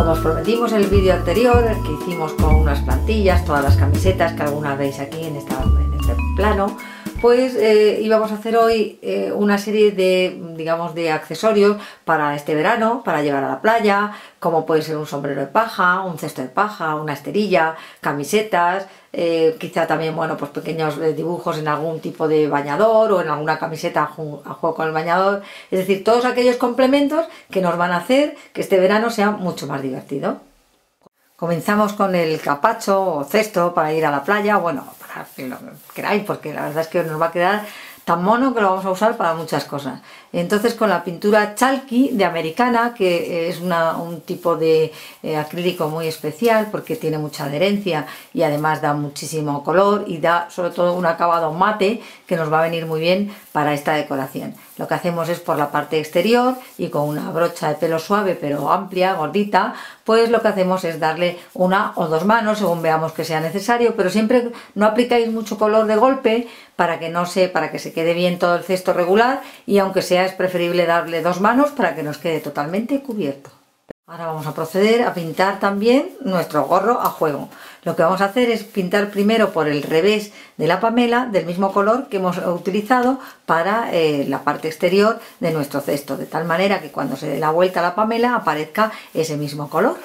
Como os prometimos en el vídeo anterior, que hicimos con unas plantillas, todas las camisetas que algunas veis aquí en, esta, en este plano, pues íbamos a hacer hoy eh, una serie de, digamos, de accesorios para este verano, para llevar a la playa, como puede ser un sombrero de paja, un cesto de paja, una esterilla, camisetas, eh, quizá también, bueno, pues pequeños dibujos en algún tipo de bañador o en alguna camiseta a juego con el bañador, es decir, todos aquellos complementos que nos van a hacer que este verano sea mucho más divertido. Comenzamos con el capacho o cesto para ir a la playa, bueno, queráis, porque la verdad es que nos va a quedar tan mono que lo vamos a usar para muchas cosas. Entonces con la pintura chalky de americana, que es un tipo de eh, acrílico muy especial porque tiene mucha adherencia y además da muchísimo color y da sobre todo un acabado mate que nos va a venir muy bien para esta decoración. Lo que hacemos es por la parte exterior y con una brocha de pelo suave pero amplia, gordita, pues lo que hacemos es darle una o dos manos según veamos que sea necesario, pero siempre no aplicáis mucho color de golpe para que no se, para que se quede bien todo el cesto regular y aunque sea es preferible darle dos manos para que nos quede totalmente cubierto. Ahora vamos a proceder a pintar también nuestro gorro a juego. Lo que vamos a hacer es pintar primero por el revés de la pamela del mismo color que hemos utilizado para eh, la parte exterior de nuestro cesto, de tal manera que cuando se dé la vuelta a la pamela aparezca ese mismo color.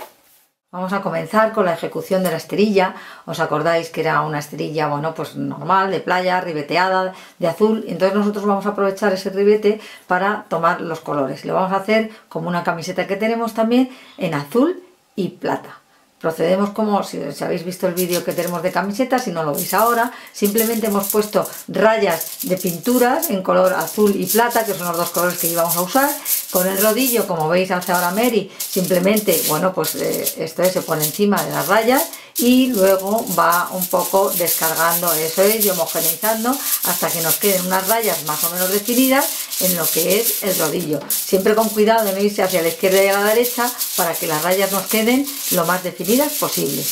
Vamos a comenzar con la ejecución de la esterilla. ¿Os acordáis que era una esterilla, bueno, pues normal, de playa, ribeteada, de azul? Entonces nosotros vamos a aprovechar ese ribete para tomar los colores. Lo vamos a hacer como una camiseta que tenemos también en azul y plata. Procedemos como, si, habéis visto el vídeo que tenemos de camiseta, si no lo veis ahora, simplemente hemos puesto rayas de pinturas en color azul y plata, que son los dos colores que íbamos a usar. Con el rodillo, como veis hace ahora Mary, simplemente, bueno, pues eh, esto es, se pone encima de las rayas y luego va un poco descargando eso es y homogeneizando hasta que nos queden unas rayas más o menos definidas en lo que es el rodillo. Siempre con cuidado de no irse hacia la izquierda y a la derecha para que las rayas nos queden lo más definidas posible.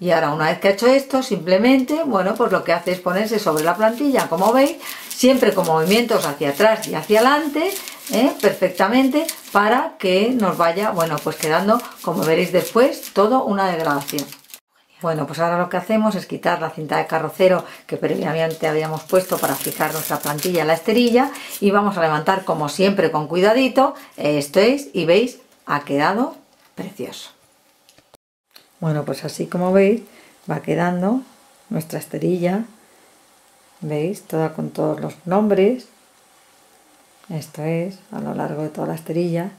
Y ahora una vez que ha hecho esto simplemente bueno pues lo que hace es ponerse sobre la plantilla como veis siempre con movimientos hacia atrás y hacia adelante ¿eh? perfectamente para que nos vaya bueno pues quedando como veréis después todo una degradación bueno, pues ahora lo que hacemos es quitar la cinta de carrocero que previamente habíamos puesto para fijar nuestra plantilla a la esterilla y vamos a levantar como siempre con cuidadito, esto es, y veis, ha quedado precioso. Bueno, pues así como veis, va quedando nuestra esterilla, veis, toda con todos los nombres, esto es, a lo largo de toda la esterilla,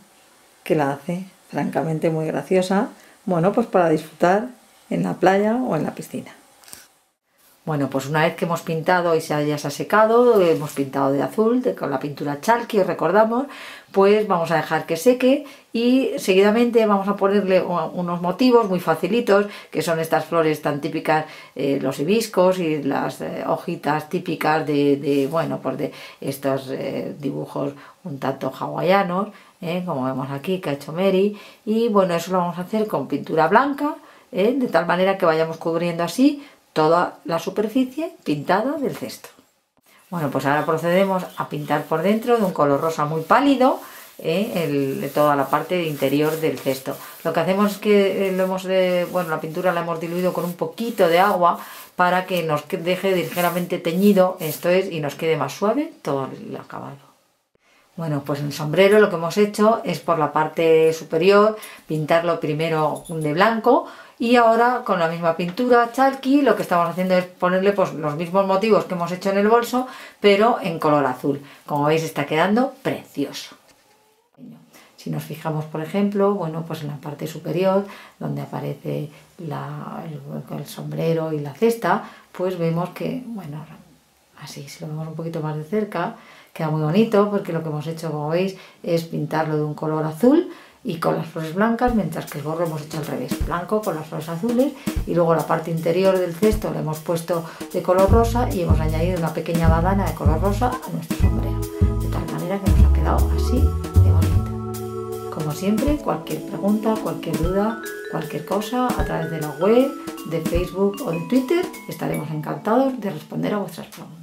que la hace francamente muy graciosa, bueno, pues para disfrutar en la playa o en la piscina. Bueno, pues una vez que hemos pintado y se ya se ha secado, hemos pintado de azul con la pintura chalky, os recordamos, pues vamos a dejar que seque y seguidamente vamos a ponerle unos motivos muy facilitos, que son estas flores tan típicas, eh, los hibiscos y las eh, hojitas típicas de, bueno, pues de estos eh, dibujos un tanto hawaianos, como vemos aquí que ha hecho Mary, y bueno, eso lo vamos a hacer con pintura blanca, ¿eh? de tal manera que vayamos cubriendo así toda la superficie pintada del cesto. Bueno, pues ahora procedemos a pintar por dentro de un color rosa muy pálido ¿eh? toda la parte interior del cesto. Lo que hacemos es que eh, lo hemos bueno, la pintura la hemos diluido con un poquito de agua para que nos deje ligeramente teñido, esto es, y nos quede más suave todo el acabado. Bueno, pues el sombrero lo que hemos hecho es por la parte superior pintarlo primero de blanco y ahora con la misma pintura chalky lo que estamos haciendo es ponerle pues, los mismos motivos que hemos hecho en el bolso pero en color azul. Como veis está quedando precioso. Si nos fijamos, por ejemplo, bueno, pues en la parte superior, donde aparece el, el, sombrero y la cesta, pues vemos que, bueno, así, si lo vemos un poquito más de cerca, Queda muy bonito porque lo que hemos hecho, como veis, es pintarlo de un color azul y con las flores blancas, mientras que el gorro hemos hecho al revés, blanco con las flores azules y luego la parte interior del cesto le hemos puesto de color rosa y hemos añadido una pequeña badana de color rosa a nuestro sombrero, de tal manera que nos ha quedado así de bonito. Como siempre, cualquier pregunta, cualquier duda, cualquier cosa a través de la web, de Facebook o de Twitter, estaremos encantados de responder a vuestras preguntas.